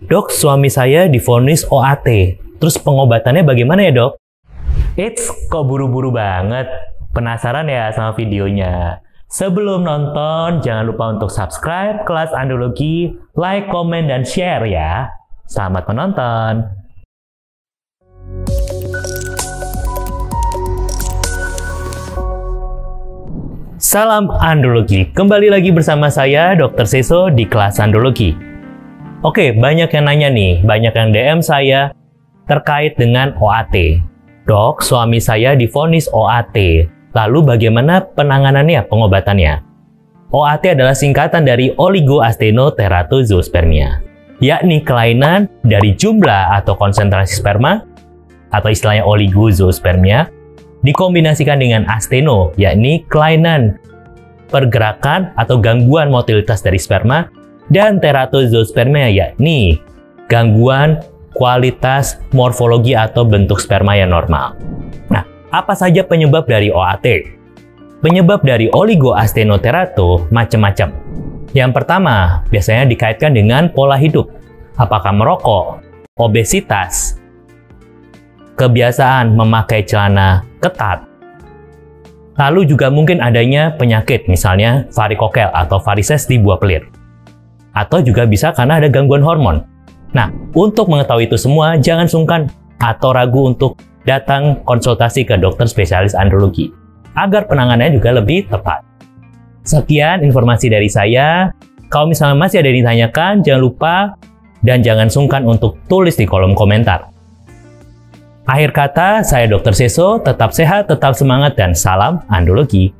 Dok, suami saya divonis OAT. Terus pengobatannya bagaimana ya dok? Eits, kok buru-buru banget? Penasaran ya sama videonya? Sebelum nonton, jangan lupa untuk subscribe kelas andrologi, like, komen, dan share ya. Selamat menonton! Salam Andrologi, kembali lagi bersama saya Dr. Seso di kelas Andrologi. Oke, banyak yang nanya nih, banyak yang DM saya terkait dengan OAT. Dok, suami saya difonis OAT, lalu bagaimana penanganannya, pengobatannya? OAT adalah singkatan dari oligoastenoteratozoospermia, yakni kelainan dari jumlah atau konsentrasi sperma, atau istilahnya oligozoospermia, dikombinasikan dengan asteno, yakni kelainan pergerakan atau gangguan motilitas dari sperma, dan teratozospermia, yakni gangguan kualitas morfologi atau bentuk sperma yang normal. Nah, apa saja penyebab dari OAT? Penyebab dari oligoastenoterato macam-macam. Yang pertama, biasanya dikaitkan dengan pola hidup. Apakah merokok, obesitas, kebiasaan memakai celana ketat. Lalu juga mungkin adanya penyakit, misalnya varikokel atau varises di buah pelir. Atau juga bisa karena ada gangguan hormon. Nah, untuk mengetahui itu semua, jangan sungkan atau ragu untuk datang konsultasi ke dokter spesialis andrologi, agar penanganannya juga lebih tepat. Sekian informasi dari saya. Kalau misalnya masih ada yang ditanyakan, jangan lupa dan jangan sungkan untuk tulis di kolom komentar. Akhir kata, saya Dr. Seso, tetap sehat, tetap semangat, dan salam andrologi.